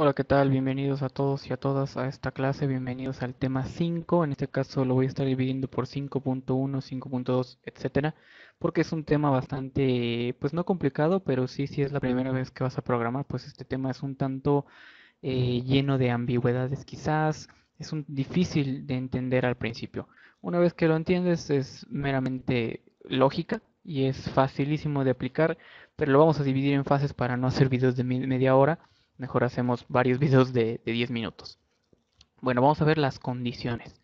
Hola, ¿qué tal? Bienvenidos a todos y a todas a esta clase. Bienvenidos al tema 5. En este caso lo voy a estar dividiendo por 5.1, 5.2, etcétera, porque es un tema bastante, pues no complicado, pero sí, si es la primera vez que vas a programar, pues este tema es un tanto eh, lleno de ambigüedades, quizás es un difícil de entender al principio. Una vez que lo entiendes, es meramente lógica y es facilísimo de aplicar, pero lo vamos a dividir en fases para no hacer videos de media hora Mejor hacemos varios videos de, 10 minutos. Bueno, vamos a ver las condiciones.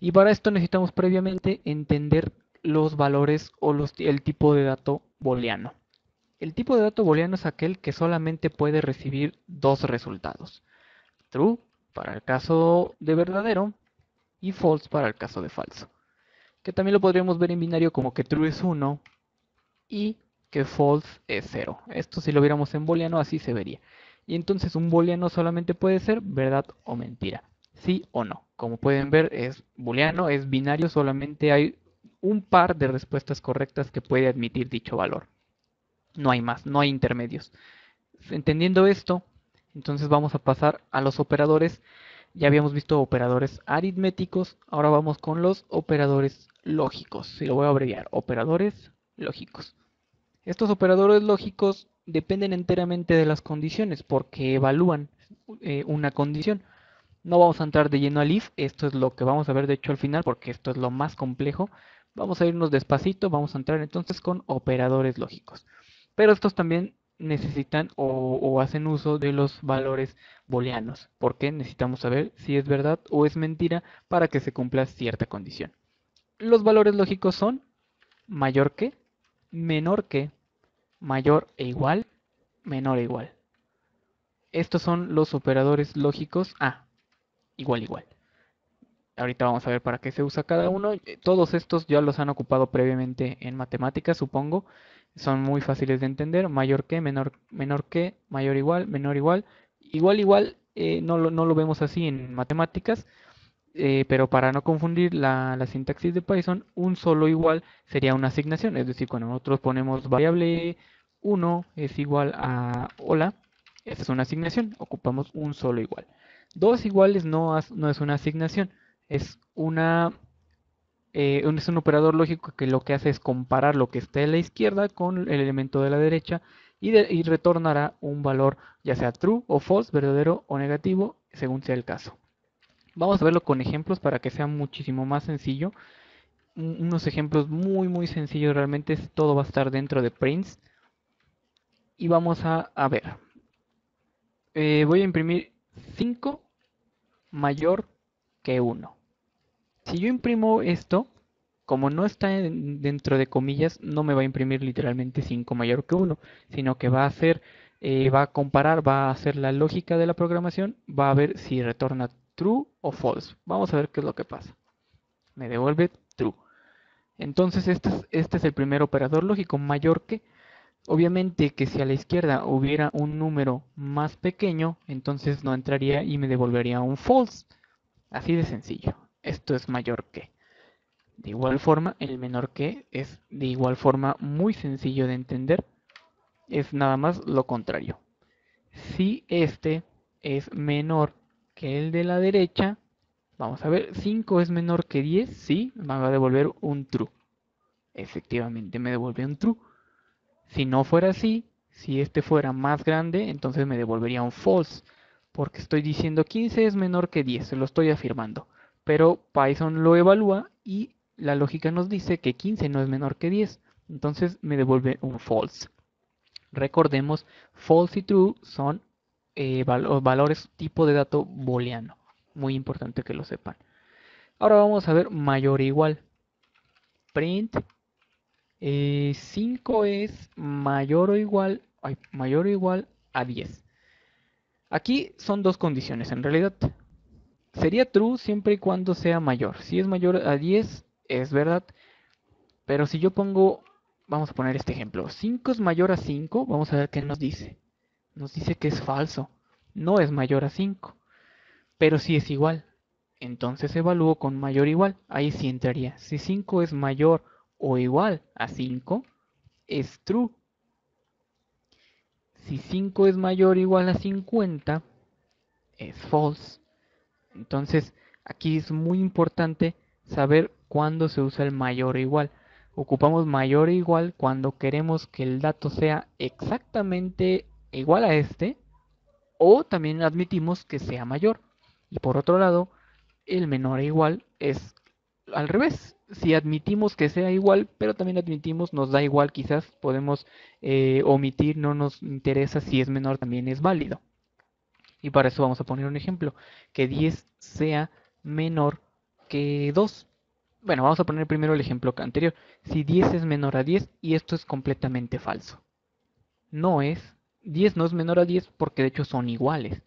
Y para esto necesitamos previamente entender los valores o los, el tipo de dato booleano. El tipo de dato booleano es aquel que solamente puede recibir dos resultados. True para el caso de verdadero y false para el caso de falso. Que también lo podríamos ver en binario como que true es 1 y que false es 0. Esto si lo viéramos en booleano así se vería. Y entonces un booleano solamente puede ser verdad o mentira, sí o no. Como pueden ver es booleano, es binario, solamente hay un par de respuestas correctas que puede admitir dicho valor. No hay más, no hay intermedios. Entendiendo esto, entonces vamos a pasar a los operadores. Ya habíamos visto operadores aritméticos, ahora vamos con los operadores lógicos. Si lo voy a abreviar, operadores lógicos. Estos operadores lógicos dependen enteramente de las condiciones porque evalúan eh, una condición. No vamos a entrar de lleno al if, esto es lo que vamos a ver de hecho al final porque esto es lo más complejo. Vamos a irnos despacito, vamos a entrar entonces con operadores lógicos. Pero estos también necesitan o, o hacen uso de los valores booleanos, porque necesitamos saber si es verdad o es mentira para que se cumpla cierta condición. Los valores lógicos son mayor que, menor que, mayor e igual, menor e igual. Estos son los operadores lógicos A, igual, igual. Ahorita vamos a ver para qué se usa cada uno. Todos estos ya los han ocupado previamente en matemáticas, supongo. Son muy fáciles de entender. Mayor que, menor, menor que, mayor igual, menor igual. Igual, igual, eh, no, lo, no, lo, vemos así en matemáticas. Eh, pero para no confundir la, sintaxis de Python, un solo igual sería una asignación. Es decir, cuando nosotros ponemos variable 1 es igual a hola, esta es una asignación, ocupamos un solo igual. Dos iguales no, es una asignación, es una eh, es un operador lógico que lo que hace es comparar lo que está a la izquierda con el elemento de la derecha y, y, retornará un valor ya sea true o false, verdadero o negativo, según sea el caso. Vamos a verlo con ejemplos para que sea muchísimo más sencillo. Unos ejemplos muy muy sencillos, realmente todo va a estar dentro de prints y vamos a, ver. Eh, voy a imprimir 5 mayor que 1. Si yo imprimo esto, como no está dentro de comillas, no me va a imprimir literalmente 5 mayor que 1, sino que va a hacer, eh, va a comparar, va a hacer la lógica de la programación, va a ver si retorna true o false. Vamos a ver qué es lo que pasa. Me devuelve true. Entonces este es, este es el primer operador lógico, mayor que. Obviamente que si a la izquierda hubiera un número más pequeño, entonces no entraría y me devolvería un false. Así de sencillo. Esto es mayor que. De igual forma, el menor que es de igual forma muy sencillo de entender. Es nada más lo contrario. Si este es menor que el de la derecha, vamos a ver, 5 es menor que 10, sí, me va a devolver un true. Efectivamente me devuelve un true. Si no fuera así, si este fuera más grande, entonces me devolvería un false, porque estoy diciendo 15 es menor que 10, se lo estoy afirmando. Pero Python lo evalúa y la lógica nos dice que 15 no es menor que 10, entonces me devuelve un false. Recordemos, false y true son eh, valores tipo de dato booleano. Muy importante que lo sepan. Ahora vamos a ver mayor o igual. Print 5 eh, es mayor o igual, mayor o igual a 10. Aquí son dos condiciones en realidad. Sería true siempre y cuando sea mayor. Si es mayor a 10, es verdad. Pero si yo pongo, vamos a poner este ejemplo. 5 es mayor a 5, vamos a ver qué nos dice. Nos dice que es falso. No es mayor a 5. Pero si es igual. Entonces evalúo con mayor o igual. Ahí sí entraría. Si 5 es mayor o igual a 5 es true. Si 5 es mayor o igual a 50, es false. Entonces, aquí es muy importante saber cuándo se usa el mayor o igual. Ocupamos mayor o igual cuando queremos que el dato sea exactamente igual a este o también admitimos que sea mayor. Y por otro lado, el menor e igual es al revés. Si admitimos que sea igual, pero también admitimos, nos da igual, quizás podemos eh, omitir, no nos interesa si es menor, también es válido. Y para eso vamos a poner un ejemplo, que 10 sea menor que 2. Bueno, vamos a poner primero el ejemplo anterior. Si 10 es menor a 10, y esto es completamente falso. No es, 10 no es menor a 10 porque de hecho son iguales.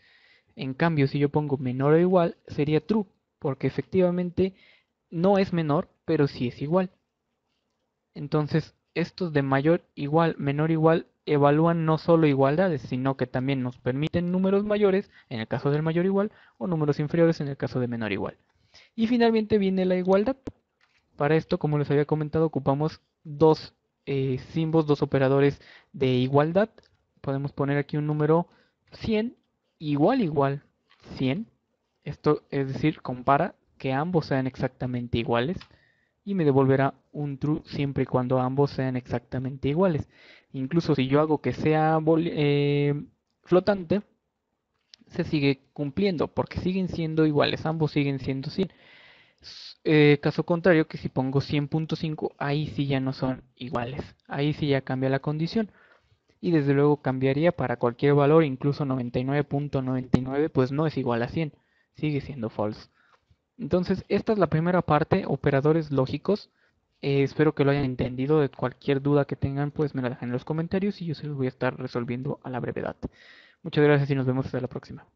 En cambio, si yo pongo menor o igual, sería true, porque efectivamente no es menor, pero sí es igual. Entonces, estos de mayor, igual, menor, igual, evalúan no solo igualdades, sino que también nos permiten números mayores, en el caso del mayor igual, o números inferiores en el caso de menor igual. Y finalmente viene la igualdad. Para esto, como les había comentado, ocupamos dos eh, símbolos, dos operadores de igualdad. Podemos poner aquí un número 100, igual, igual, 100. Esto es decir, compara que ambos sean exactamente iguales y me devolverá un true siempre y cuando ambos sean exactamente iguales. Incluso si yo hago que sea eh, flotante, se sigue cumpliendo porque siguen siendo iguales, ambos siguen siendo 100. Eh, caso contrario, que si pongo 100.5, ahí sí ya no son iguales, ahí sí ya cambia la condición. Y desde luego cambiaría para cualquier valor, incluso 99.99, pues no es igual a 100, sigue siendo false. Entonces, esta es la primera parte, operadores lógicos. Eh, espero que lo hayan entendido. De cualquier duda que tengan, pues me la dejan en los comentarios y yo se los voy a estar resolviendo a la brevedad. Muchas gracias y nos vemos hasta la próxima.